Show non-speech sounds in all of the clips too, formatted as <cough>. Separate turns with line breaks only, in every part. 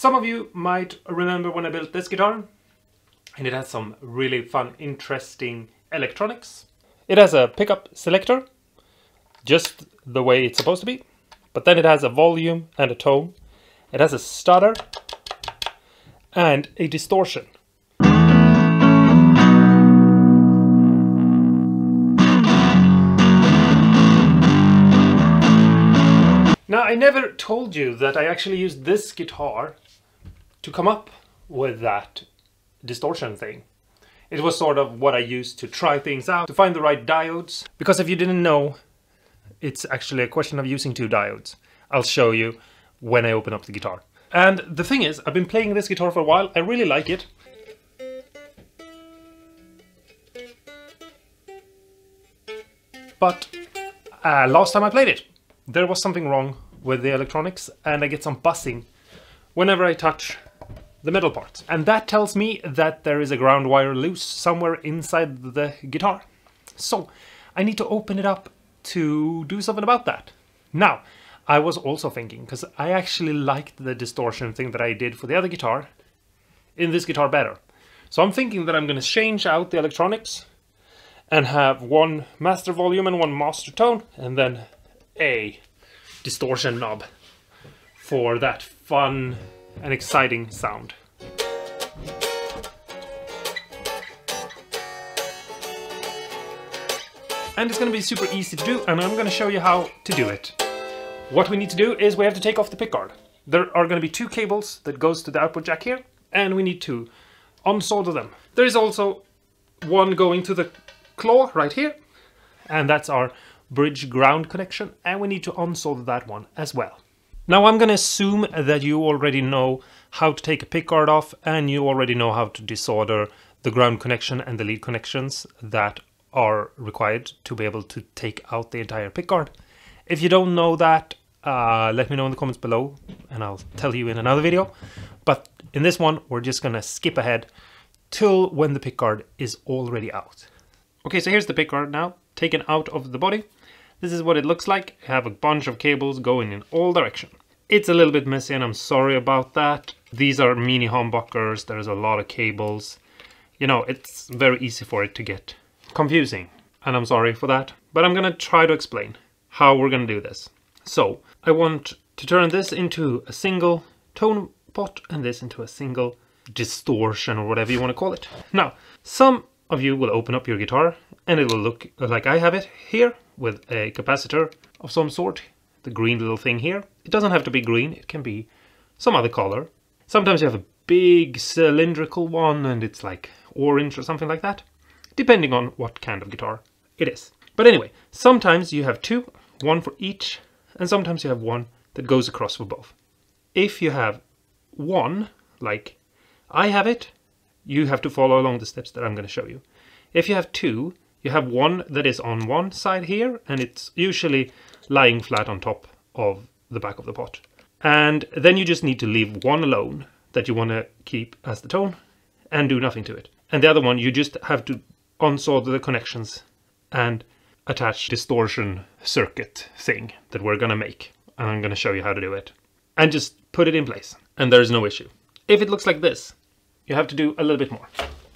Some of you might remember when I built this guitar, and it has some really fun, interesting electronics. It has a pickup selector, just the way it's supposed to be, but then it has a volume and a tone. It has a stutter and a distortion. Now, I never told you that I actually used this guitar to come up with that distortion thing. It was sort of what I used to try things out, to find the right diodes. Because if you didn't know, it's actually a question of using two diodes. I'll show you when I open up the guitar. And the thing is, I've been playing this guitar for a while, I really like it. But uh, last time I played it, there was something wrong with the electronics and I get some buzzing whenever I touch the metal parts. And that tells me that there is a ground wire loose somewhere inside the guitar. So I need to open it up to do something about that. Now, I was also thinking, because I actually liked the distortion thing that I did for the other guitar in this guitar better. So I'm thinking that I'm going to change out the electronics and have one master volume and one master tone and then a distortion knob for that fun and exciting sound. And it's going to be super easy to do and I'm going to show you how to do it. What we need to do is we have to take off the pickguard. There are going to be two cables that goes to the output jack here and we need to unsolder them. There is also one going to the claw right here and that's our bridge ground connection and we need to unsolder that one as well. Now I'm going to assume that you already know how to take a pickguard off and you already know how to desolder the ground connection and the lead connections that are required to be able to take out the entire pickguard. If you don't know that, uh, let me know in the comments below and I'll tell you in another video. But in this one, we're just going to skip ahead till when the pickguard is already out. Okay, so here's the pickguard now, taken out of the body. This is what it looks like. I have a bunch of cables going in all directions. It's a little bit messy and I'm sorry about that. These are mini humbuckers, there's a lot of cables. You know, it's very easy for it to get confusing and I'm sorry for that. But I'm gonna try to explain how we're gonna do this. So, I want to turn this into a single tone pot and this into a single distortion or whatever you want to call it. Now, some of you will open up your guitar and it will look like I have it here with a capacitor of some sort, the green little thing here. It doesn't have to be green, it can be some other color. Sometimes you have a big cylindrical one and it's like orange or something like that, depending on what kind of guitar it is. But anyway, sometimes you have two, one for each, and sometimes you have one that goes across for both. If you have one, like I have it, you have to follow along the steps that I'm going to show you. If you have two, you have one that is on one side here, and it's usually lying flat on top of the back of the pot. And then you just need to leave one alone that you want to keep as the tone and do nothing to it. And the other one, you just have to unsolder the connections and attach distortion circuit thing that we're going to make. And I'm going to show you how to do it. And just put it in place. And there's no issue. If it looks like this, you have to do a little bit more.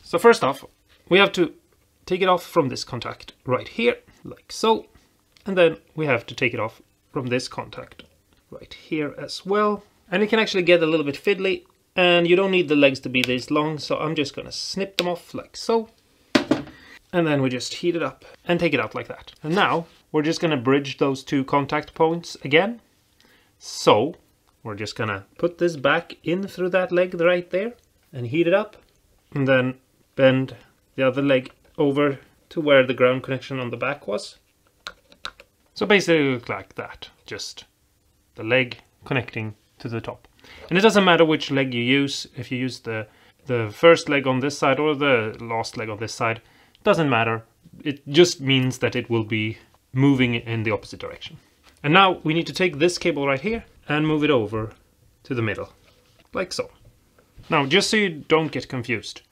So first off, we have to take it off from this contact right here, like so. And then we have to take it off from this contact right here as well. And it can actually get a little bit fiddly and you don't need the legs to be this long. So I'm just going to snip them off like so. And then we just heat it up and take it out like that. And now we're just going to bridge those two contact points again. So we're just going to put this back in through that leg right there and heat it up. And then bend the other leg over to where the ground connection on the back was. So basically look like that, just the leg connecting to the top. And it doesn't matter which leg you use, if you use the, the first leg on this side or the last leg on this side, doesn't matter. It just means that it will be moving in the opposite direction. And now we need to take this cable right here and move it over to the middle, like so. Now, just so you don't get confused,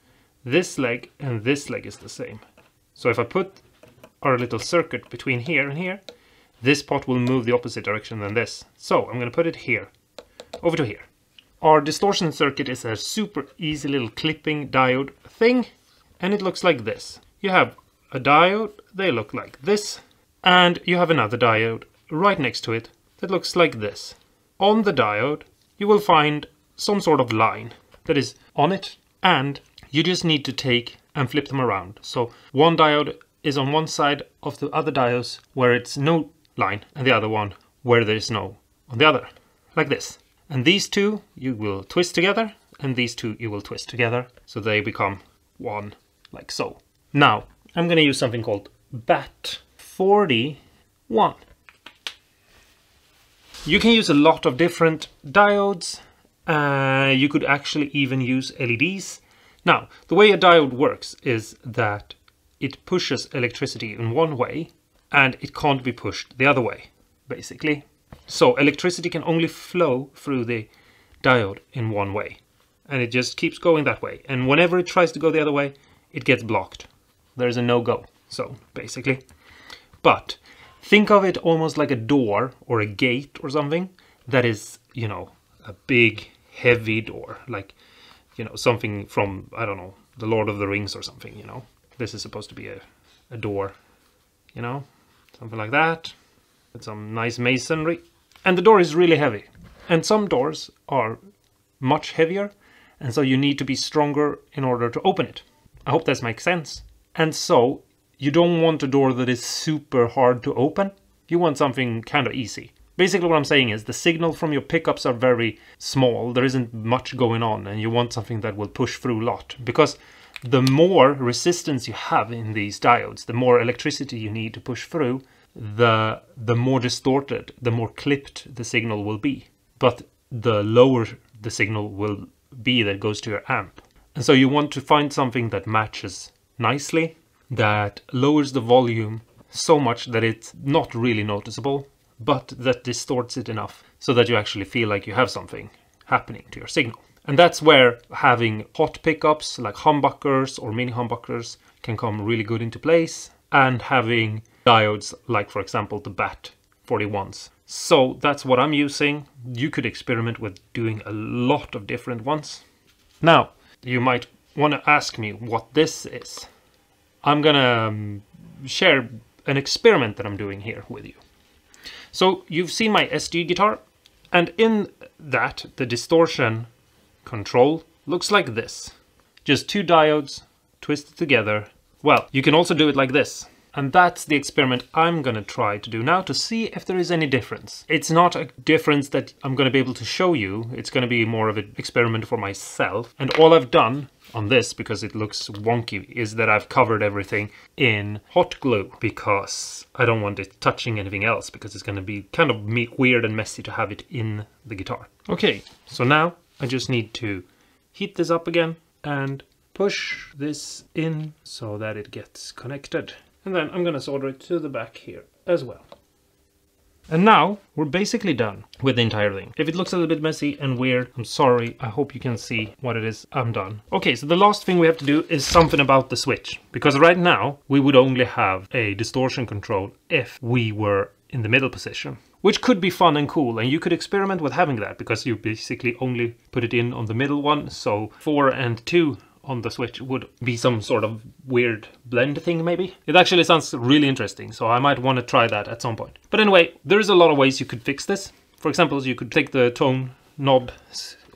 this leg and this leg is the same. So if I put our little circuit between here and here, this pot will move the opposite direction than this. So I'm going to put it here, over to here. our distortion circuit is a super easy little clipping diode thing, and it looks like this. You have a diode, they look like this, and you have another diode right next to it that looks like this. On the diode, you will find some sort of line that is on it, and you just need to take and flip them around. So one diode is on one side of the other diodes where it's no line, and the other one where there is no on the other, like this. And these two you will twist together, and these two you will twist together, so they become one, like so. Now, I'm going to use something called BAT41. You can use a lot of different diodes. Uh, you could actually even use LEDs. Now, the way a diode works is that it pushes electricity in one way and it can't be pushed the other way, basically. So electricity can only flow through the diode in one way. And it just keeps going that way. And whenever it tries to go the other way, it gets blocked. There's a no-go zone, basically. But think of it almost like a door or a gate or something that is, you know, a big, heavy door. Like, you know, something from, I don't know, the Lord of the Rings or something, you know. This is supposed to be a, a door, you know, something like that. With some nice masonry. And the door is really heavy. And some doors are much heavier, and so you need to be stronger in order to open it. I hope this makes sense. And so you don't want a door that is super hard to open. You want something kind of easy. Basically what I'm saying is the signal from your pickups are very small. There isn't much going on and you want something that will push through a lot. Because the more resistance you have in these diodes, the more electricity you need to push through, the the more distorted, the more clipped the signal will be. But the lower the signal will be that goes to your amp. And so you want to find something that matches nicely, that lowers the volume so much that it's not really noticeable, but that distorts it enough so that you actually feel like you have something happening to your signal. And that's where having hot pickups like humbuckers or mini humbuckers can come really good into place and having diodes like for example the BAT 41s. So that's what I'm using. You could experiment with doing a lot of different ones. Now, you might want to ask me what this is. I'm gonna um, share an experiment that I'm doing here with you. So you've seen my SG guitar and in that the distortion control looks like this. Just two diodes twisted together. Well, you can also do it like this. And that's the experiment I'm going to try to do now to see if there is any difference. It's not a difference that I'm going to be able to show you. It's going to be more of an experiment for myself. And all I've done on this, because it looks wonky, is that I've covered everything in hot glue because I don't want it touching anything else because it's going to be kind of weird and messy to have it in the guitar. Okay, so now I just need to heat this up again and push this in so that it gets connected. And then I'm going to solder it to the back here as well. And now we're basically done with the entire thing. If it looks a little bit messy and weird, I'm sorry. I hope you can see what it is I'm done. Okay, so the last thing we have to do is something about the switch. Because right now we would only have a distortion control if we were in the middle position. Which could be fun and cool, and you could experiment with having that because you basically only put it in on the middle one. So 4 and 2 on the Switch would be some sort of weird blend thing, maybe. It actually sounds really interesting, so I might want to try that at some point. But anyway, there's a lot of ways you could fix this. For example, you could take the tone knob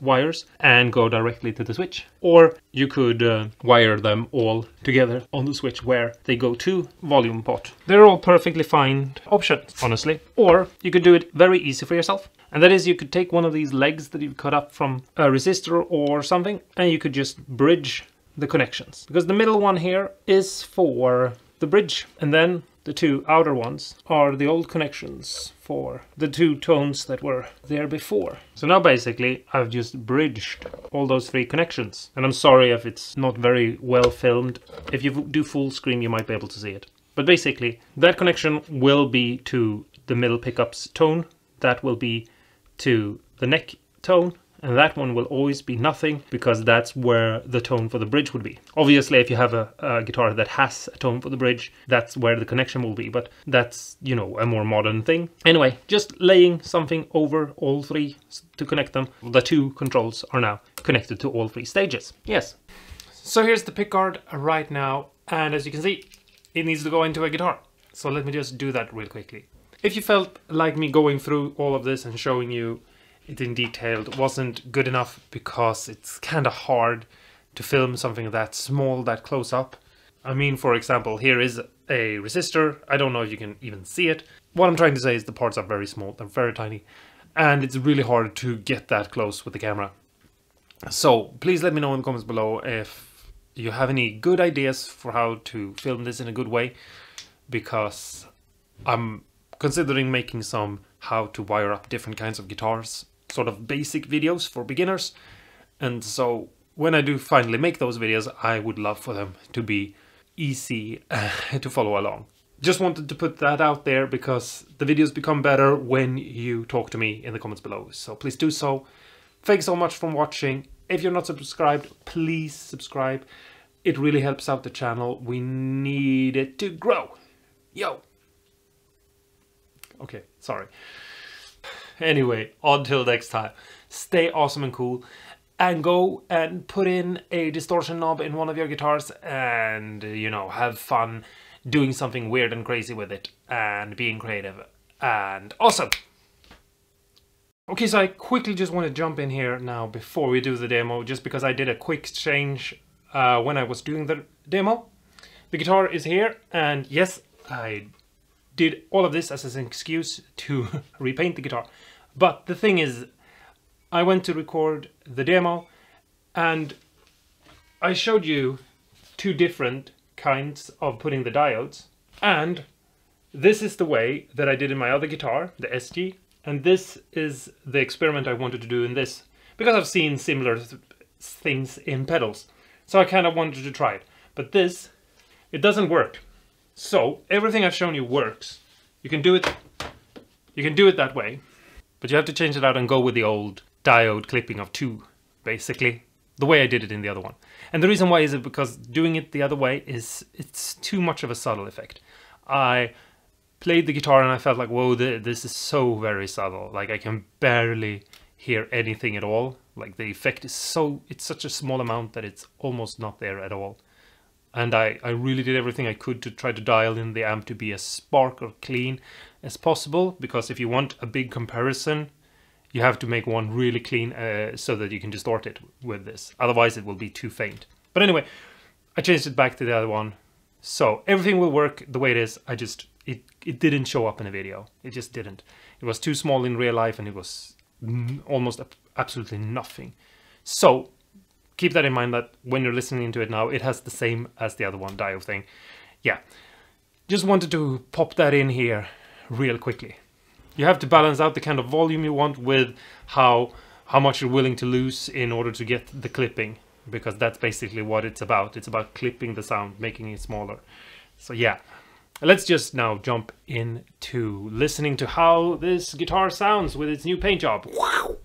wires and go directly to the switch. Or you could uh, wire them all together on the switch where they go to volume pot. They're all perfectly fine options, honestly. Or you could do it very easy for yourself. And that is you could take one of these legs that you've cut up from a resistor or something and you could just bridge the connections. Because the middle one here is for the bridge and then the two outer ones are the old connections for the two tones that were there before. So now basically I've just bridged all those three connections. And I'm sorry if it's not very well filmed. If you do full screen you might be able to see it. But basically that connection will be to the middle pickup's tone. That will be to the neck tone and that one will always be nothing because that's where the tone for the bridge would be. Obviously, if you have a, a, guitar that has a tone for the bridge, that's where the connection will be, but that's, you know, a more modern thing. Anyway, just laying something over all three to connect them. The two controls are now connected to all three stages. Yes. So here's the pickguard right now, and as you can see, it needs to go into a guitar. So let me just do that real quickly. If you felt like me going through all of this and showing you it in detail wasn't good enough because it's kind of hard to film something that small that close up. I mean, for example, here is a resistor. I don't know if you can even see it. What I'm trying to say is the parts are very small, they're very tiny, and it's really hard to get that close with the camera. So please let me know in the comments below if you have any good ideas for how to film this in a good way, because I'm considering making some how to wire up different kinds of guitars sort of basic videos for beginners. And so when I do finally make those videos, I would love for them to be easy <laughs> to follow along. Just wanted to put that out there because the videos become better when you talk to me in the comments below. So please do so. Thanks so much for watching. If you're not subscribed, please subscribe. It really helps out the channel. We need it to grow. Yo! Okay, sorry. Anyway, until next time, stay awesome and cool and go and put in a distortion knob in one of your guitars and, you know, have fun doing something weird and crazy with it and being creative and awesome. Okay, so I quickly just want to jump in here now before we do the demo, just because I did a quick change uh, when I was doing the demo. The guitar is here, and yes, I did all of this as an excuse to <laughs> repaint the guitar. But the thing is, I went to record the demo and I showed you two different kinds of putting the diodes. And this is the way that I did in my other guitar, the SG. And this is the experiment I wanted to do in this. Because I've seen similar th things in pedals. So I kind of wanted to try it. But this, it doesn't work. So everything I've shown you works. You can do it, you can do it that way. But you have to change it out and go with the old diode clipping of two, basically. The way I did it in the other one. And the reason why is it because doing it the other way is it's too much of a subtle effect. I played the guitar and I felt like, whoa, this is so very subtle. Like I can barely hear anything at all. Like the effect is so, it's such a small amount that it's almost not there at all. And I, I really did everything I could to try to dial in the amp to be as spark or clean as possible because if you want a big comparison you have to make one really clean uh, so that you can distort it with this. Otherwise it will be too faint. But anyway I changed it back to the other one. So everything will work the way it is. I just it it didn't show up in a video. It just didn't. It was too small in real life and it was almost absolutely nothing. So keep that in mind that when you're listening to it now it has the same as the other one diode thing yeah just wanted to pop that in here real quickly. You have to balance out the kind of volume you want with how how much you're willing to lose in order to get the clipping because that's basically what it's about. It's about clipping the sound, making it smaller. So yeah, let's just now jump into listening to how this guitar sounds with its new paint job. Wow.